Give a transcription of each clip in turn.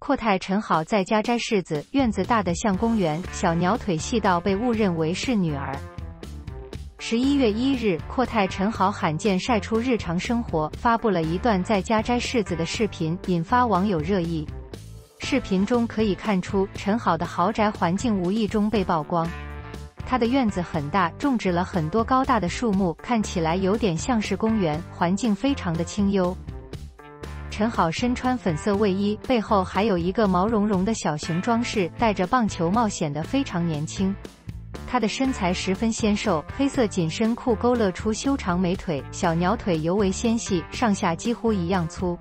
阔太陈好在家摘柿子，院子大得像公园，小鸟腿细到被误认为是女儿。十一月一日，阔太陈好罕见晒出日常生活，发布了一段在家摘柿子的视频，引发网友热议。视频中可以看出，陈好的豪宅环境无意中被曝光。他的院子很大，种植了很多高大的树木，看起来有点像是公园，环境非常的清幽。陈好身穿粉色卫衣，背后还有一个毛茸茸的小熊装饰，戴着棒球帽显得非常年轻。他的身材十分纤瘦，黑色紧身裤勾勒出修长美腿，小鸟腿尤为纤细，上下几乎一样粗。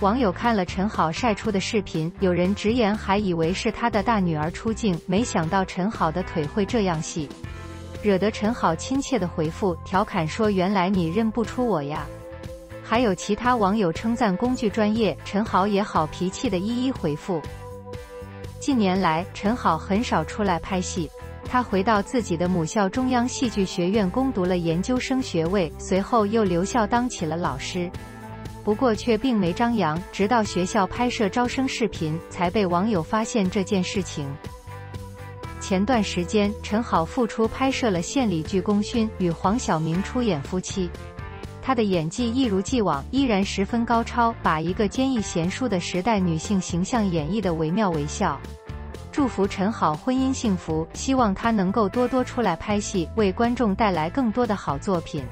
网友看了陈好晒出的视频，有人直言还以为是他的大女儿出镜，没想到陈好的腿会这样细，惹得陈好亲切的回复调侃说：“原来你认不出我呀。”还有其他网友称赞工具专业，陈好也好脾气的一一回复。近年来，陈好很少出来拍戏，他回到自己的母校中央戏剧学院攻读了研究生学位，随后又留校当起了老师。不过却并没张扬，直到学校拍摄招生视频，才被网友发现这件事情。前段时间，陈好复出拍摄了献礼剧《功勋》，与黄晓明出演夫妻。她的演技一如既往，依然十分高超，把一个坚毅贤淑的时代女性形象演绎的惟妙惟肖。祝福陈好婚姻幸福，希望她能够多多出来拍戏，为观众带来更多的好作品。